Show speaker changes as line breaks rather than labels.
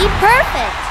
Absolutely perfect!